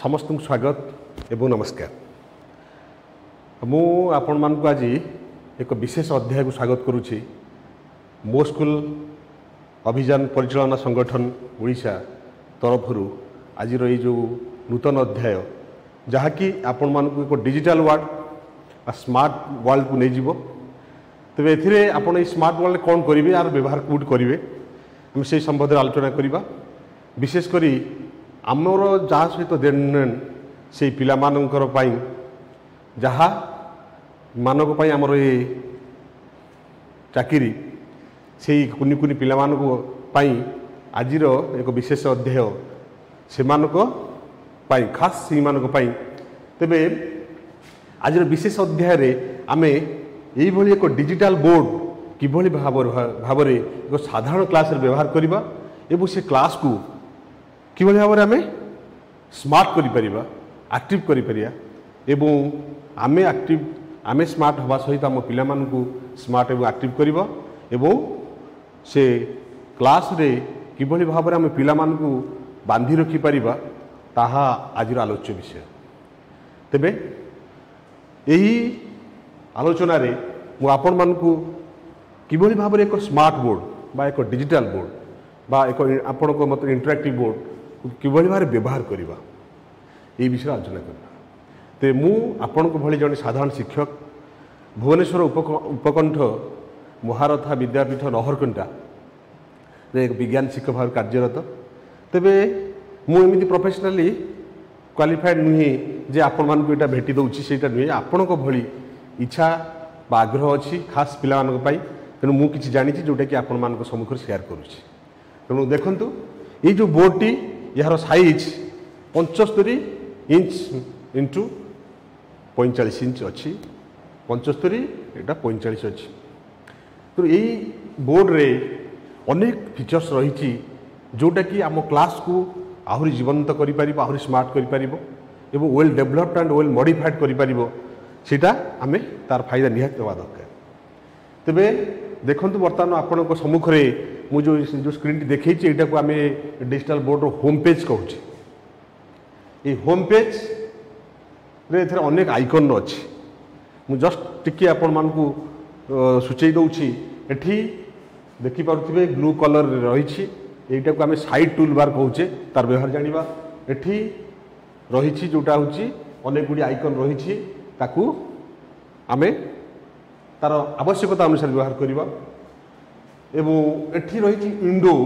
ସମସ୍ତଙ୍କୁ ସ୍ୱାଗତ ଏବଂ ନମସ୍କାର ମୁଁ ଆପଣମାନଙ୍କୁ ଆଜି ଏକ ବିଶେଷ ଅଧ୍ୟାୟକୁ ସ୍ୱାଗତ କରୁଛି ମୋ ସ୍କୁଲ ଅଭିଯାନ ପରିଚାଳନା ସଂଗଠନ ଓଡ଼ିଶା ତରଫରୁ ଆଜିର ଏଇ ଯେଉଁ ନୂତନ ଅଧ୍ୟାୟ ଯାହାକି ଆପଣମାନଙ୍କୁ ଏକ ଡିଜିଟାଲ ୱାର୍ଲ୍ଡ ବା ସ୍ମାର୍ଟ ୱାର୍ଲଡକୁ ନେଇଯିବ ତେବେ ଏଥିରେ ଆପଣ ଏଇ ସ୍ମାର୍ଟ ୱାର୍ଲଡ କ'ଣ କରିବେ ଆର ବ୍ୟବହାର କେଉଁଠି କରିବେ ଆମେ ସେଇ ସମ୍ବନ୍ଧରେ ଆଲୋଚନା କରିବା ବିଶେଷ କରି ଆମର ଯାହା ସହିତ ଦେଣନେଣ ସେଇ ପିଲାମାନଙ୍କର ପାଇଁ ଯାହା ମାନଙ୍କ ପାଇଁ ଆମର ଏ ଚାକିରି ସେଇ କୁନି କୁନି ପିଲାମାନଙ୍କ ପାଇଁ ଆଜିର ଏକ ବିଶେଷ ଅଧ୍ୟାୟ ସେମାନଙ୍କ ପାଇଁ ଖାସ୍ ସେଇମାନଙ୍କ ପାଇଁ ତେବେ ଆଜିର ବିଶେଷ ଅଧ୍ୟାୟରେ ଆମେ ଏଇଭଳି ଏକ ଡିଜିଟାଲ ବୋର୍ଡ଼ କିଭଳି ଭାବରେ ଭାବରେ ଏକ ସାଧାରଣ କ୍ଲାସ୍ରେ ବ୍ୟବହାର କରିବା ଏବଂ ସେ କ୍ଲାସ୍କୁ কিভাবে ভাবে আমি স্মার্ট করে পারিবা আক্টিভ করে পারিবা এবং আমি আক্টিভ আমি স্মার্ট হওয়া সহিত আম পিলামানকু স্মার্ট এবং আক্টিভ করিব এবং সে ক্লাসরে কিভাবে ভাবে আমি পিলামানকু বাঁধি রখিপারিবা তাহা আজির আলোচ্য বিষয় তেবে এই আলোচনায় মু আপন মানুষ কিভাবে ভাবে এক স্মার্ট বোর্ড বা এক ডিজিটাল বোর্ড বা এক আপনার মতো ইন্টারাক্টিভ বোর্ড কিভাবে ভাবে ব্যবহার করা এই বিষয়ে আলোচনা করা তে মু আপনার ভি জন সাধারণ শিক্ষক ভুবনেশ্বর উপকণ্ঠ মহারথা বিদ্যাপীঠ নহরকুণ্টা এক বিজ্ঞান শিক্ষক ভাবে কার্যরত তেবে মু এমিতি প্রফেসনালি କ୍ୱାଲିଫାଏଡ୍ ନୁହେଁ ଯେ ଆପଣମାନଙ୍କୁ ଏଇଟା ଭେଟି ଦେଉଛି ସେଇଟା ନୁହେଁ ଆପଣଙ୍କ ଭଳି ଇଚ୍ଛା ବା ଆଗ୍ରହ ଅଛି ଖାସ୍ ପିଲାମାନଙ୍କ ପାଇଁ ତେଣୁ ମୁଁ କିଛି ଜାଣିଛି ଯେଉଁଟାକି ଆପଣମାନଙ୍କ ସମ୍ମୁଖରେ ସେୟାର କରୁଛି ତେଣୁ ଦେଖନ୍ତୁ ଏଇ ଯେଉଁ ବୋର୍ଡ଼ଟି ଏହାର ସାଇଜ୍ ପଞ୍ଚସ୍ତରୀ ଇଞ୍ଚ ଇଣ୍ଟୁ ପଇଁଚାଳିଶ ଇଞ୍ଚ ଅଛି ପଞ୍ଚସ୍ତରୀ ଏଇଟା ପଇଁଚାଳିଶ ଅଛି ତେଣୁ ଏଇ ବୋର୍ଡ଼ରେ ଅନେକ ଫିଚର୍ସ ରହିଛି ଯେଉଁଟାକି ଆମ କ୍ଲାସ୍କୁ ଆହୁରି ଜୀବନ୍ତ କରିପାରିବ ଆହୁରି ସ୍ମାର୍ଟ କରିପାରିବ ଏବଂ well developed and well modified କରିପାରିବ ସେଇଟା ଆମେ ତା'ର ଫାଇଦା ନିହାତି ଦେବା ଦରକାର ତେବେ ଦେଖନ୍ତୁ ବର୍ତ୍ତମାନ ଆପଣଙ୍କ ସମ୍ମୁଖରେ ମୁଁ ଯେଉଁ ଯେଉଁ ସ୍କ୍ରିନ୍ଟି ଦେଖେଇଛି ଏଇଟାକୁ ଆମେ ଡିଜିଟାଲ୍ ବୋର୍ଡ଼ର ହୋମ୍ ପେଜ୍ କହୁଛେ ଏଇ ହୋମ୍ ପେଜ୍ରେ ଏଥିରେ ଅନେକ ଆଇକନ୍ ଅଛି ମୁଁ ଜଷ୍ଟ ଟିକିଏ ଆପଣମାନଙ୍କୁ ସୂଚାଇ ଦେଉଛି ଏଠି ଦେଖିପାରୁଥିବେ ବ୍ଲୁ କଲର୍ରେ ରହିଛି ଏଇଟାକୁ ଆମେ ସାଇଡ଼୍ ଟୁଲ୍ ବାର୍ କହୁଛେ ତାର ବ୍ୟବହାର ଜାଣିବା ଏଠି ରହିଛି ଯେଉଁଟା ହେଉଛି ଅନେକ ଗୁଡ଼ିଏ ଆଇକନ୍ ରହିଛି ତାକୁ ଆମେ ତାର ଆବଶ୍ୟକତା ଅନୁସାରେ ବ୍ୟବହାର କରିବା এবং এটি রয়েছে ইন্ডোর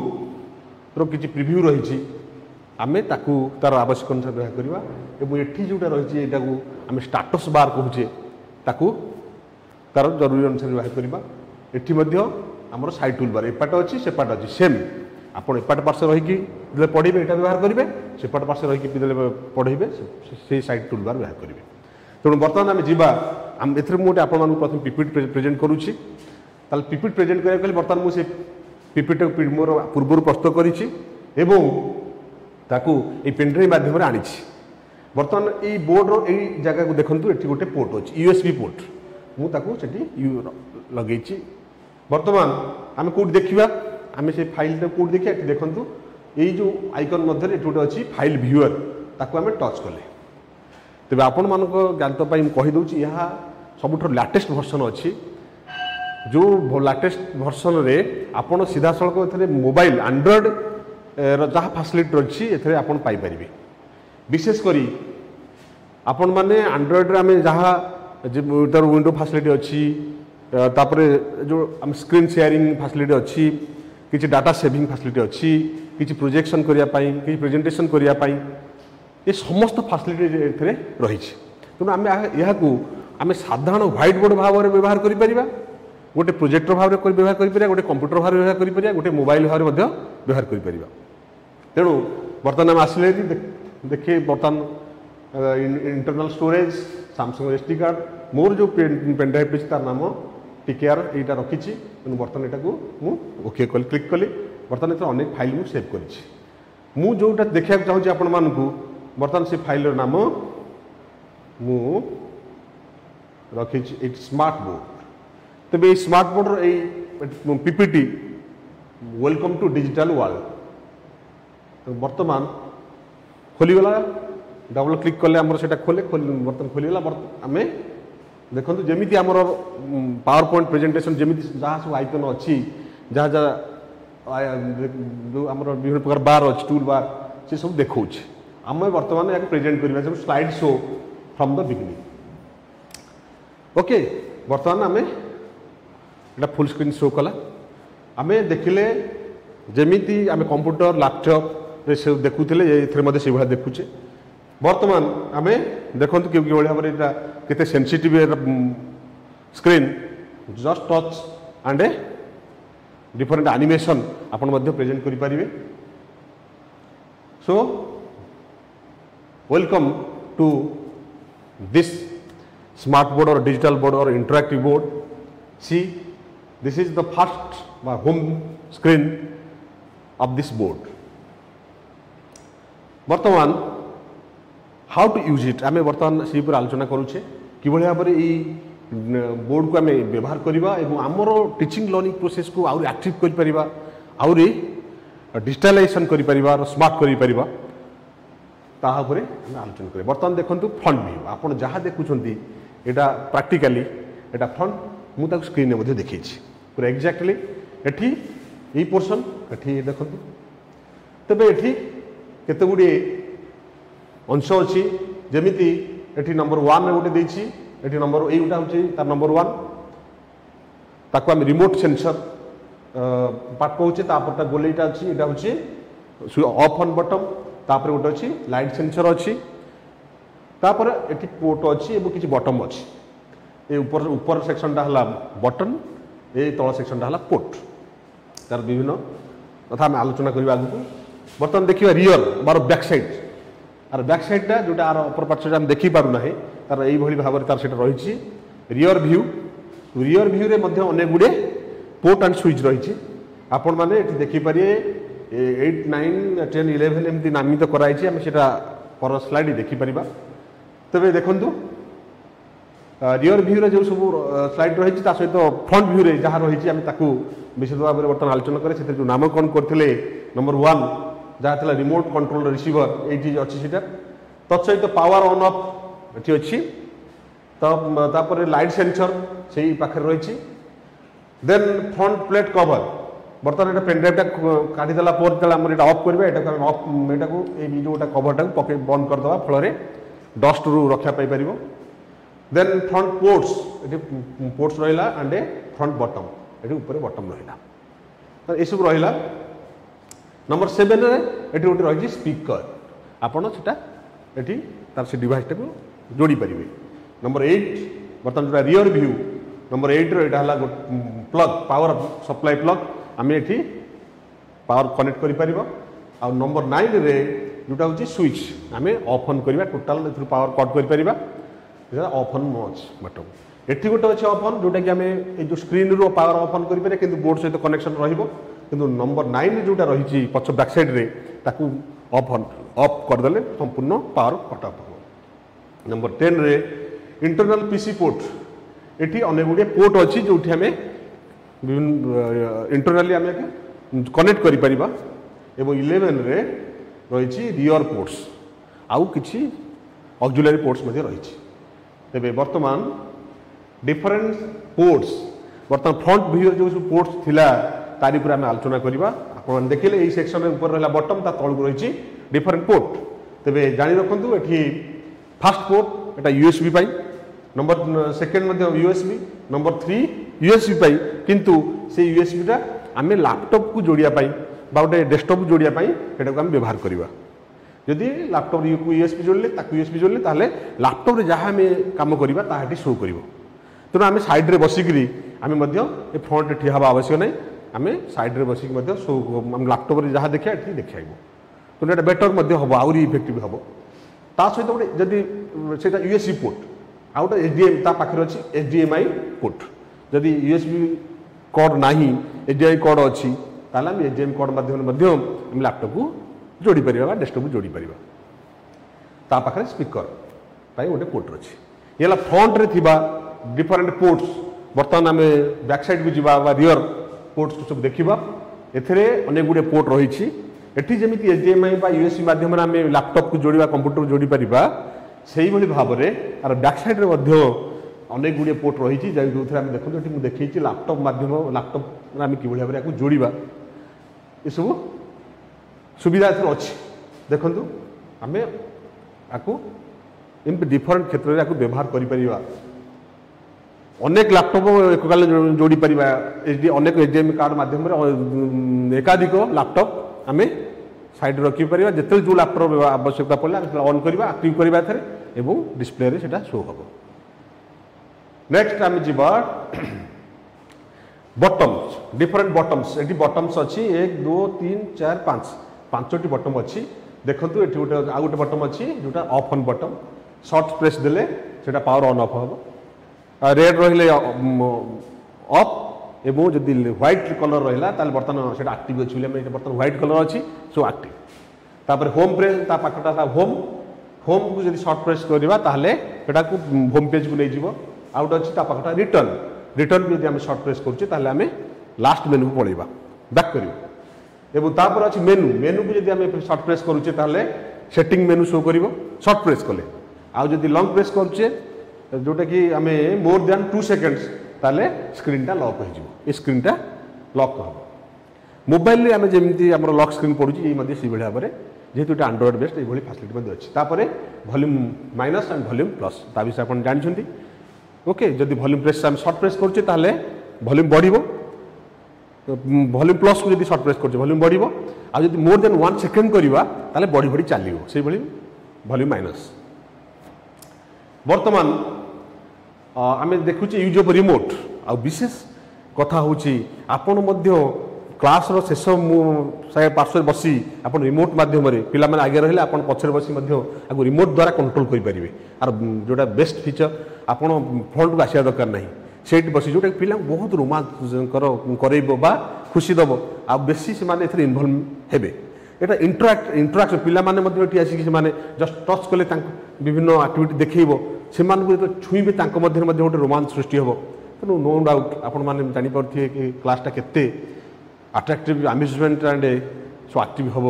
কিছু প্রিভিউ রয়েছে আমি তাকে তার আবশ্যক অনুসারে ব্যবহার করা এবং এটি যেটা রয়েছে এটা আমি স্টাটস বার কুচে তাকে তার জরুরি অনুসারে ব্যবহার করা এটি আমার সাইড টুল বার এপাট অছি সেপাট অছি সেম আপনার এপাট পার্শ্বে রহিকি যেতে পড়বে এটা ব্যবহার করবে সেপাট পার্শ্বে রহিকি যেতে পড়বে সেই সাইড টুল বার ব্যবহার করবে তেমন বর্তমানে আমি যা এতে মু আপনার প্রথমে পিপিট প্রেজেন্ট করুছি তাহলে পিপিট প্রেজেন্ট করা গেলে বর্তমান মু সে পিপিটটা মোর পূর্ব প্রস্তুত করেছি এবং তাকে এই পেনড্রাইভ মাধ্যমে আনিছি বর্তমান এই বোর্ডর এই জায়গা দেখুন এটি গোটে পোর্ট অছি ইউএসবি পোর্ট মু তাকে সেটি ইউ লগাইছি বর্তমান আমি কোটি দেখা আমি সেই ফাইলটা কোটি দেখি এটি দেখুন এই যে আইকন মধ্যে এটি গোটে অছি ফাইল ভিউর তাকে আমি টচ কলে তবে আপন আপনার জ্ঞাত পাই কহিদেছি সবুঠ ল্যাটেস্ট ভর্সন অছি ଯେଉଁ ଲାଟେଷ୍ଟ ଭର୍ସନରେ ଆପଣ ସିଧାସଳଖ ଏଥିରେ ମୋବାଇଲ ଆଣ୍ଡ୍ରଏଡ଼ର ଯାହା ଫାସିଲିଟି ଅଛି ଏଥିରେ ଆପଣ ପାଇପାରିବେ ବିଶେଷ କରି ଆପଣମାନେ ଆଣ୍ଡ୍ରଏଡ଼ରେ ଆମେ ଯାହା ତା'ର ୱିଣ୍ଡୋ ଫାସିଲିଟି ଅଛି ତାପରେ ଯେଉଁ ଆମେ ସ୍କ୍ରିନ୍ ସେୟାରିଂ ଫାସିଲିଟି ଅଛି କିଛି ଡାଟା ସେଭିଂ ଫାସିଲିଟି ଅଛି କିଛି ପ୍ରୋଜେକ୍ସନ୍ କରିବା ପାଇଁ କିଛି ପ୍ରେଜେଣ୍ଟେସନ୍ କରିବା ପାଇଁ ଏ ସମସ୍ତ ଫାସିଲିଟି ଏଥିରେ ରହିଛି ତେଣୁ ଆମେ ଏହାକୁ ଆମେ ସାଧାରଣ ହ୍ୱାଇଟ୍ ବୋର୍ଡ଼ ଭାବରେ ବ୍ୟବହାର କରିପାରିବା ଗୋଟେ ପ୍ରୋଜେକ୍ଟର ଭାବରେ ବ୍ୟବହାର କରିପାରିବା ଗୋଟେ କମ୍ପ୍ୟୁଟର ଭାବରେ ବ୍ୟବହାର କରିପାରିବା ଗୋଟେ ମୋବାଇଲ ଭାବରେ ମଧ୍ୟ ବ୍ୟବହାର କରିପାରିବା ତେଣୁ ବର୍ତ୍ତମାନ ଆମେ ଆସିଲେ ଦେଖେ ବର୍ତ୍ତମାନ internal storage Samsung S D card ମୋର ଯେଉଁ ପେନ୍ ଡ୍ରାଇଭ୍ ଅଛି ତାର ନାମ ଟି କେ ଆର୍ ଏଇଟା ରଖିଛି ତେଣୁ ବର୍ତ୍ତମାନ ଏଟାକୁ ମୁଁ ଓକେ କଲି କ୍ଲିକ୍ କଲି ବର୍ତ୍ତମାନ ଏଥିରେ ଅନେକ ଫାଇଲ୍ ମୁଁ ସେଭ୍ କରିଛି ମୁଁ ଯେଉଁଟା ଦେଖିବାକୁ ଚାହୁଁଛି ଆପଣମାନଙ୍କୁ ବର୍ତ୍ତମାନ ସେ ଫାଇଲ୍ର ନାମ ମୁଁ ରଖିଛି ଏଇଟି ସ୍ମାର୍ଟ ବୋର୍ଡ଼ তবে এই স্মার্ট বোর্ডের এই PPT welcome to digital world তো বর্তমান খোলিগলা ডবল ক্লিক কলে আমার সেটা খোলে বর্তমান খোলিগলা আমি দেখুন যেমি আমার পাওয়ার পয়েন্ট প্রেজেন্টেসন যেমি যা সব আইকন অছি যা যা আমার বিভিন্ন প্রকার বার অছি টুল বার সেসব দেখছি আমি বর্তমানে এক প্রেজেন্ট করি slide show from the beginning okay বর্তমানে আমি এটা ଫୁଲ୍ ସ୍କ୍ରିନ୍ ସୋ କଲା ଆମେ ଦେଖିଲେ ଯେମିତି ଆମେ କମ୍ପ୍ୟୁଟର ଲାପଟପ୍ରେ ସେ ଦେଖୁଥିଲେ ଏଥିରେ ମଧ୍ୟ ସେଇଭଳିଆ ଦେଖୁଛେ ବର୍ତ୍ତମାନ ଆମେ ଦେଖନ୍ତୁ କିଭଳି ଭାବରେ ଏଇଟା କେତେ sensitive screen just touch and a different animation ଆପଣ ମଧ୍ୟ ପ୍ରେଜେଣ୍ଟ କରିପାରିବେ so welcome to this smart board or digital board or interactive board C This is the first home screen of this board. বর্তমান how to use it আমি বর্তমান সেই উপরে আলোচনা করুছে কিভাবে ভাবে এই বোর্ডকে আমি ব্যবহার করা এবং আমার টিচিং লর্নিং প্রোসেসকে আহ আক্টিভ করে পারা আহরি ডিজিটালাইজেসন করে পারা স্মার্ট করে পারা তাহা উপরে আমি আলোচনা করি বর্তমান দেখুন ফ্রন্ট ভিউ আপনার যা দেখুছেন এটা প্রাকটিকালি এটা ফ্রন্ট ମୁଁ ତାକୁ ସ୍କ୍ରିନ୍ରେ ମଧ୍ୟ ଦେଖେଇଛି ପୁରା ଏକ୍ଜାକ୍ଟଲି ଏଠି ଏଇ ପୋର୍ସନ୍ ଏଠି ଦେଖନ୍ତୁ ତେବେ ଏଠି କେତେ ଗୁଡ଼ିଏ ଅଂଶ ଅଛି ଯେମିତି ଏଠି ନମ୍ବର ୱାନ୍ରେ ଗୋଟେ ଦେଇଛି ଏଠି ନମ୍ବର ଏଇଟା ହେଉଛି ତାର ନମ୍ବର ୱାନ୍ ତାକୁ ଆମେ ରିମୋଟ୍ ସେନ୍ସର ପାର୍ଟ କହୁଛେ ତାପରେ ତା ଗୋଲେଇଟା ଅଛି ଏଇଟା ହେଉଛି ଅଫ୍ ଅନ୍ ବଟମ୍ ତାପରେ ଗୋଟେ ଅଛି ଲାଇଟ୍ ସେନ୍ସର ଅଛି ତାପରେ ଏଠି ପୋର୍ଟ ଅଛି ଏବଂ କିଛି ବଟମ୍ ଅଛି ଏ ଉପର ଉପର ସେକ୍ସନଟା ହେଲା ବଟନ୍ এই তল সেকশনটা হল পোর্ট তার বিভিন্ন কথা আমি আলোচনা করি আগুন বর্তমানে দেখা রিয়র বার ব্যাক সাইড আর ব্যাক সাইডটা যেটা আর অপর পার্শ্বটা আমি দেখি দেখিপারু না তার এইভাবে ভাবে তার সেটা রয়েছে রিয়র ভিউ রিয়র ভিউরে মধ্যে অনেক গুড়ে পোর্ট আন্ড সুইচ রয়েছে আপন মানে এটি দেখিপারে এইট নাইন টেন ইলেভেন এমতি নামিত করা হয়েছে আমি সেটা পর স্লাইড দেখিপারিবা তবে দেখুন ରିଅର୍ ଭ୍ୟୁରେ ଯେଉଁ ସବୁ ସ୍ଲାଇଡ୍ ରହିଛି ତା ସହିତ ଫ୍ରଣ୍ଟ ଭ୍ୟୁରେ ଯାହା ରହିଛି ଆମେ ତାକୁ ବିଶେଷ ଭାବରେ ବର୍ତ୍ତମାନ ଆଲୋଚନା କରେ ସେଥିରେ ଯେଉଁ ନାମକରଣ କରିଥିଲେ ନମ୍ବର ୱାନ୍ ଯାହା ଥିଲା ରିମୋଟ୍ କଣ୍ଟ୍ରୋଲ୍ ରିସିଭର ଏଇଠି ଅଛି ସେଇଟା ତତ୍ସହିତ ପାୱାର ଅନ୍ ଅଫ୍ ଏଠି ଅଛି ତାପରେ ଲାଇଟ୍ ସେନ୍ସର ସେଇ ପାଖରେ ରହିଛି ଦେନ୍ ଫ୍ରଣ୍ଟ ପ୍ଲେଟ୍ କଭର ବର୍ତ୍ତମାନ ଏଇଟା ପେନ୍ଡ୍ରାଇଭ୍ଟା କାଢ଼ିଦେଲା ପରେ ଯେତେବେଳେ ଆମର ଏଇଟା ଅଫ୍ କରିବା ଏଇଟାକୁ ଆମେ ଅଫ୍ ଏଇଟାକୁ ଏଇ ଯେଉଁଟା କଭରଟାକୁ ପକେଇ ବନ୍ଦ କରିଦେବା ଫଳରେ ଡଷ୍ଟରୁ ରକ୍ଷା ପାଇପାରିବ দেন ফ্রন্ট পোর্টস এটি পোর্টস রহিলা আন্ড এ ফ্রন্ট বটম এটি উপরে বটম রহিলা ଏସବୁ ରହିଲା ନମ୍ବର ସେଭେନରେ ଏଠି ଗୋଟେ ରହିଛି ସ୍ପିକର ଆପଣ ସେଟା ଏଠି ତାର ସେ ଡିଭାଇସଟାକୁ ଯୋଡ଼ି ପାରିବେ ନମ୍ବର ଏଇଟ୍ ବର୍ତ୍ତମାନ ଯେଉଁଟା ରିଅର୍ ଭ୍ୟୁ ନମ୍ବର ଏଇଟ୍ର ଏଇଟା ହେଲା ପ୍ଲଗ୍ ପାୱାର ସପ୍ଲାଏ ପ୍ଲଗ୍ ଆମେ ଏଠି ପାୱାର କନେକ୍ଟ କରିପାରିବ ଆଉ ନମ୍ବର ନାଇନ୍ରେ ଯେଉଁଟା ହେଉଛି ସୁଇଚ୍ ଆମେ ଅଫ୍ ଅନ୍ କରିବା ଟୋଟାଲ୍ ଏଥିରୁ ପାୱାର କଟ୍ କରିପାରିବା ସେଇଟା ଅଫ୍ ମଚ୍ ବଟନ୍ ଏଠି ଗୋଟେ ଅଛି ଅଫ୍ ଯେଉଁଟାକି ଆମେ ଏଇ ଯେଉଁ ସ୍କ୍ରିନ୍ରୁ ପାୱାର ଅଫ୍ ଅନ୍ କରିପାରିବା କିନ୍ତୁ ବୋର୍ଡ଼ ସହିତ କନେକ୍ସନ୍ ରହିବ କିନ୍ତୁ ନମ୍ବର ନାଇନ୍ରେ ଯେଉଁଟା ରହିଛି ପଛ ବ୍ୟାକ୍ ସାଇଡ଼୍ରେ ତାକୁ ଅଫ୍ ଅନ୍ ଅଫ୍ କରିଦେଲେ ସମ୍ପୂର୍ଣ୍ଣ ପାୱାର କଟ୍ ଅଫ୍ ହେବ ନମ୍ବର ଟେନ୍ରେ ଇଣ୍ଟରନାଲ ପିସି ପୋର୍ଟ ଏଠି ଅନେକ ଗୁଡ଼ିଏ ପୋର୍ଟ ଅଛି ଯେଉଁଠି ଆମେ ଇଣ୍ଟରନାଲି ଆମେ କନେକ୍ଟ କରିପାରିବା ଏବଂ ଇଲେଭେନ୍ରେ ରହିଛି ରିଅର୍ ପୋର୍ଟସ୍ ଆଉ କିଛି ଅକ୍ଜୁଲାରୀ ପୋର୍ଟସ୍ ମଧ୍ୟ ରହିଛି ତେବେ ବର୍ତ୍ତମାନ ଡିଫରେଣ୍ଟ ପୋର୍ଟସ୍ ବର୍ତ୍ତମାନ ଫ୍ରଣ୍ଟ ଭିୟୁର ଯେଉଁ ସବୁ ପୋର୍ଟସ୍ ଥିଲା ତାରି ଉପରେ ଆମେ ଆଲୋଚନା କରିବା ଆପଣମାନେ ଦେଖିଲେ ଏହି ସେକ୍ସନରେ ଉପରେ ରହିଲା ବଟମ୍ ତା ତଳକୁ ରହିଛି ଡିଫରେଣ୍ଟ ପୋର୍ଟ ତେବେ ଜାଣି ରଖନ୍ତୁ ଏଠି ଫାଷ୍ଟ ପୋର୍ଟ ଏଇଟା ୟୁଏସ୍ବି ପାଇଁ ନମ୍ବର ସେକେଣ୍ଡ ମଧ୍ୟ ୟୁଏସ୍ବି ନମ୍ବର ଥ୍ରୀ ୟୁଏସ୍ବି ପାଇଁ କିନ୍ତୁ ସେ ୟୁଏସ୍ବିଟା ଆମେ ଲ୍ୟାପଟପ୍କୁ ଯୋଡ଼ିବା ପାଇଁ বা গোটে ডেস্কটপ যোড়া এটা আমি ব্যবহার করা ଯଦି ଲାପଟପ୍କୁ ୟୁଏସ୍ପି ଯୋଡ଼ିଲେ ତାକୁ ୟୁଏସ୍ପି ଯୋଡ଼ିଲେ ତାହେଲେ ଲାପଟପ୍ରେ ଯାହା ଆମେ କାମ କରିବା ତାହା ଏଠି ଶୋ କରିବ ତେଣୁ ଆମେ ସାଇଡ଼୍ରେ ବସିକରି ଆମେ ମଧ୍ୟ ଏ ଫ୍ରଣ୍ଟରେ ଠିଆ ହେବା ଆବଶ୍ୟକ ନାହିଁ ଆମେ ସାଇଡ଼୍ରେ ବସିକି ମଧ୍ୟ ଶୋ ଆମେ ଲାପଟପ୍ରେ ଯାହା ଦେଖିବା ଏଠି ଦେଖାଇବ ତେଣୁ ଏଇଟା ବେଟର୍ ମଧ୍ୟ ହେବ ଆହୁରି ଇଫେକ୍ଟିଭ୍ ହେବ ତା ସହିତ ଗୋଟେ ଯଦି ସେଇଟା ୟୁଏସ୍ବି ପୋର୍ଟ ଆଉ ଗୋଟେ ଏଚ୍ ଡି ଏମ୍ ତା ପାଖରେ ଅଛି H D M I port ଯଦି ୟୁଏସ୍ବି କର୍ଡ଼ ନାହିଁ ଏଚ୍ ଡି ଆଇ କର୍ଡ଼ ଅଛି ତାହେଲେ ଆମେ ଏଚ୍ ଡି ଏମ୍ କର୍ଡ଼ ମାଧ୍ୟମରେ ମଧ୍ୟ ଆମେ ଲାପଟପ୍କୁ ଯୋଡ଼ିପାରିବା ବା ଡେସ୍କଟପ୍କୁ ଯୋଡ଼ିପାରିବା ତା ପାଖରେ ସ୍ପିକର ପାଇଁ ଗୋଟେ ପୋର୍ଟ ଅଛି ଇଏ ହେଲା ଫ୍ରଣ୍ଟରେ ଥିବା ଡିଫରେଣ୍ଟ ପୋର୍ଟସ୍ ବର୍ତ୍ତମାନ ଆମେ ବ୍ୟାକ୍ ସାଇଡ଼୍କୁ ଯିବା ବା ରିଅର୍ ପୋର୍ଟସ୍କୁ ସବୁ ଦେଖିବା ଏଥିରେ ଅନେକ ଗୁଡ଼ିଏ ପୋର୍ଟ ରହିଛି ଏଠି ଯେମିତି ଏଚ୍ ଡି ଏମ୍ ଆଇ ବା ୟୁଏସ୍ସି ମାଧ୍ୟମରେ ଆମେ ଲ୍ୟାପଟପ୍କୁ ଯୋଡ଼ିବା କମ୍ପ୍ୟୁଟରକୁ ଯୋଡ଼ିପାରିବା ପାରିବା ସେହିଭଳି ଭାବରେ ଆର ବ୍ୟାକ୍ ସାଇଡ଼୍ରେ ମଧ୍ୟ ଅନେକ ଗୁଡ଼ିଏ ପୋର୍ଟ ରହିଛି ଯେଉଁଥିରେ ଆମେ ଦେଖନ୍ତୁ ଏଠି ମୁଁ ଦେଖେଇଛି ଲ୍ୟାପଟପ୍ ମାଧ୍ୟମ ଲ୍ୟାପଟପ୍ରେ ଆମେ କିଭଳି ଭାବରେ ଏହାକୁ ଯୋଡ଼ିବା ଏସବୁ सुविधा एथर अच्छी देखु आम आपको डिफरेन्ट क्षेत्र में आपको व्यवहार करनेक लैपटप एककाल जोड़ी पार अनेक एच डी एम कार्ड मध्यम एकाधिक लैपटप आम सैड रखा जिते जो लैपटप आवश्यकता पड़े अन करवा आक्टिव करवाथर डिस्प्ले से शो हम नेक्स्ट आम जी बटम्स डिफरेन्ट बटम्स ये बटम्स अच्छी एक दो तीन चार पाँच পাঁচটি বটম অছি ଦେଖନ୍ତୁ এটি গোটে ଆଉ গোটে বটম অছি যেটা off on button short press দিলে সেটা পাওয়ার অন অফ হব রেড ରହିଲେ অফ এবং যদি হোয়াইট কলর রহলা তাহলে বর্তমান সেটা আক্টিভ অছি বলে আমি এটা বর্তমান হোয়াইট কলর অছি সো আক্টিভ তারপরে হোম প্রেস তা পাখটা তা হোম হোম কু যদি শর্ট প্রেস করা তাহলে সেটা হোম পেজ কু নিয়ে আউ গোটে অছি তা পাখটা রিটর্ন রিটর্ন যদি আমি শর্ট প্রেস করছি তাহলে আমি লাস্ট মেনু পড়াইবা ব্যাক করিবা এবং ତାପରେ ଅଛି ମେନୁ ମେନୁକୁ ଯଦି ଆମେ ସର୍ଟ ପ୍ରେସ୍ କରୁଛେ ତାହେଲେ ସେଟିଂ ମେନୁ ଶୋ କରିବ ସର୍ଟ ପ୍ରେସ୍ କଲେ ଆଉ ଯଦି ଲଙ୍ଗ୍ ପ୍ରେସ୍ କରୁଛେ ଯେଉଁଟାକି ଆମେ ମୋର୍ ଦ୍ୟାନ୍ ଟୁ ସେକେଣ୍ଡସ୍ ତାହେଲେ ସ୍କ୍ରିନ୍ଟା ଲକ୍ ହୋଇଯିବ ଏ ସ୍କ୍ରିନ୍ଟା ଲକ୍ ହେବ ମୋବାଇଲରେ ଆମେ ଯେମିତି ଆମର ଲକ୍ ସ୍କ୍ରିନ୍ ପଡ଼ୁଛି ଏଇ ମଧ୍ୟ ସେଇଭଳି ଭାବରେ ଯେହେତু এটা আন্ড্রয়েড বেসড এইভাবে ফ্যাসিলিটি মধ্যে অছি তাপরে volume minus and volume plus তা বিষয়ে আপনার জাঁচান ওকে যদি ভলিউম প্রেস আমি সর্ট প্রেস করছি তাহলে ভলিউম বড় ভଲ୍ୟୁମ୍ ପ୍ଲସ୍କୁ ଯଦି ସର୍ଟ ପ୍ରେସ୍ କରୁଛେ ଭଲ୍ୟୁମ୍ ବଢ଼ିବ ଆଉ ଯଦି ମୋର୍ ଦେନ୍ ୱାନ୍ ସେକେଣ୍ଡ କରିବା ତାହେଲେ ବଢ଼ି ବଢ଼ି ଚାଲିବ ସେଇଭଳି ଭଲ୍ୟୁମ୍ ମାଇନସ୍ ବର୍ତ୍ତମାନ ଆମେ ଦେଖୁଛେ ୟୁଜ୍ ଅଫ୍ ରିମୋଟ୍ ଆଉ ବିଶେଷ କଥା ହେଉଛି ଆପଣ ମଧ୍ୟ କ୍ଲାସ୍ର ଶେଷ ମୁଁ ସାହେ ପାର୍ଶ୍ୱରେ ବସି ଆପଣ ରିମୋଟ୍ ମାଧ୍ୟମରେ ପିଲାମାନେ ଆଗେ ରହିଲେ ଆପଣ ପଛରେ ବସି ମଧ୍ୟ ଆକୁ ରିମୋଟ୍ ଦ୍ୱାରା କଣ୍ଟ୍ରୋଲ୍ କରିପାରିବେ ଆର ଯେଉଁଟା ବେଷ୍ଟ ଫିଚର ଆପଣ ଫ୍ରଣ୍ଟକୁ ଆସିବା ଦରକାର ନାହିଁ ସେଇଠି ବସି ଯେଉଁଟାକି ପିଲାଙ୍କୁ ବହୁତ ରୋମାଞ୍ଚକର କରେଇବ ବା ଖୁସି ଦେବ ଆଉ ବେଶୀ ସେମାନେ ଏଥିରେ ଇନଭଲ୍ଭ ହେବେ এটা ইন্টরাক্ট ইন্টরাকশন পিলামানে মধ্যে এটি আসিকি সেমানে জাস্ট টচ কলে তাঙ্ক বিভিন্ন আক্টিভিটি দেখেইব সেমানকু যেত ছুইবে তাঙ্ক মধ্যে মধ্যে গোটে রোমাঞ্চ সৃষ্টি হব তেণু নো ডাউট আপনার জাঁপারে কি ক্লাসটা কেতে attractive amusement and so active হব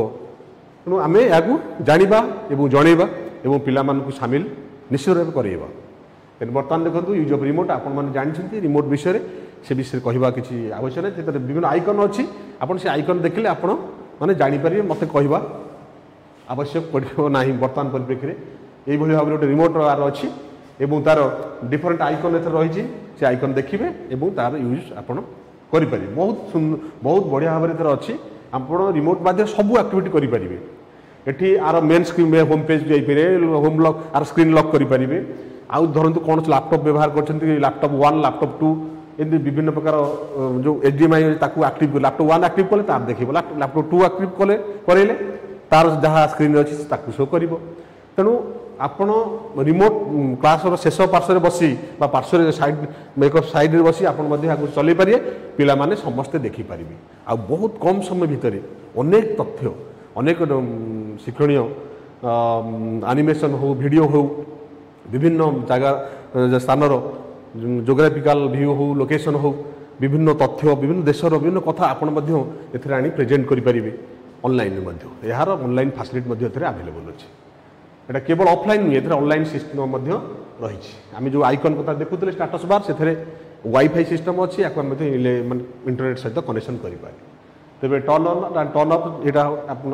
তেণু আমি এখন জাঁয়া এবং জনাইবা এবং পিলামানকু সামিল নিশ্চিত ভাবে করাইবা ତେଣୁ ବର୍ତ୍ତମାନ ଦେଖନ୍ତୁ ୟୁଜ୍ ଅଫ୍ ରିମୋଟ୍ ଆପଣମାନେ ଜାଣିଛନ୍ତି ରିମୋଟ୍ ବିଷୟରେ ସେ ବିଷୟରେ କହିବା କିଛି ଆବଶ୍ୟକ ନାହିଁ ସେଥିରେ ବିଭିନ୍ନ ଆଇକନ୍ ଅଛି ଆପଣ ସେ ଆଇକନ୍ ଦେଖିଲେ ଆପଣ ମାନେ ଜାଣିପାରିବେ ମୋତେ କହିବା ଆବଶ୍ୟକ ପଡ଼ିବ ନାହିଁ ବର୍ତ୍ତମାନ ପରିପ୍ରେକ୍ଷୀରେ ଏହିଭଳି ଭାବରେ ଗୋଟେ ରିମୋଟ୍ ଆର ଅଛି ଏବଂ ତା'ର ଡିଫରେଣ୍ଟ ଆଇକନ୍ ଏଥିରେ ରହିଛି ସେ ଆଇକନ୍ ଦେଖିବେ ଏବଂ ତା'ର ୟୁଜ୍ ଆପଣ କରିପାରିବେ ବହୁତ ସୁନ୍ଦର ବହୁତ ବଢ଼ିଆ ଭାବରେ ଏଥିରେ ଅଛି ଆପଣ ରିମୋଟ୍ ମାଧ୍ୟମରେ ସବୁ ଆକ୍ଟିଭିଟି କରିପାରିବେ ଏଠି or main screen home page ଯାଇପାରିବେ home lock or screen lock କରିପାରିବେ ଆଉ ଧରନ୍ତୁ କୌଣସି ଲାପଟପ୍ ବ୍ୟବହାର କରିଛନ୍ତି ଲାପଟପ୍ ୱାନ୍ ଲାପଟପ୍ ଟୁ ଏମିତି ବିଭିନ୍ନ ପ୍ରକାର ଯେଉଁ ଏଚ୍ ଡି ଏମ୍ ଆଇ ତାକୁ ଆକ୍ଟିଭ୍ ଲାପଟପ୍ ୱାନ୍ ଆକ୍ଟିଭ୍ କଲେ ତାର ଦେଖେଇବ ଲାପଟପ୍ ଟୁ ଆକ୍ଟିଭ୍ କଲେ କରେଇଲେ ତାର ଯାହା ସ୍କ୍ରିନ୍ରେ ଅଛି ତାକୁ ଶୋ କରିବ ତେଣୁ ଆପଣ ରିମୋଟ୍ କ୍ଲାସ୍ର ଶେଷ ପାର୍ଶ୍ୱରେ ବସି ବା ପାର୍ଶ୍ୱରେ ସାଇଡ୍ ଏକ ସାଇଡ଼୍ରେ ବସି ଆପଣ ମଧ୍ୟ ଏହାକୁ ଚଲେଇ ପାରିବେ ପିଲାମାନେ ସମସ୍ତେ ଦେଖିପାରିବେ ଆଉ ବହୁତ କମ୍ ସମୟ ଭିତରେ ଅନେକ ତଥ୍ୟ ଅନେକ ଶିକ୍ଷଣୀୟ ଆନିମେସନ୍ ହେଉ ଭିଡ଼ିଓ ହେଉ বিভিন্ন জায়গা স্থানর জোগ্রাফিকাল ভিউ হো লোকেশন হো বিভিন্ন তথ্য বিভিন্ন দেশর বিভিন্ন কথা আপন মধ্য এতে আনি প্রেজেন্ট করে পারিবে অনলাইন মধ্য এর অনলাইন ফ্যাসিলিটি মধ্য এতে আভেলেবল অছে এটা কেবল অফলাইন নুহে এতে অনলাইন সিস্টম মধ্য রয়েছে আমি যে আইকন কথা দেখুলে স্টাটস বার সেথে ওয়াইফাই সিস্টম অছি আকু আমি মানে ইন্টারনেট সহ কনেকশন করে পারি তবে টর্ন অন আর টর্ন অফ এটা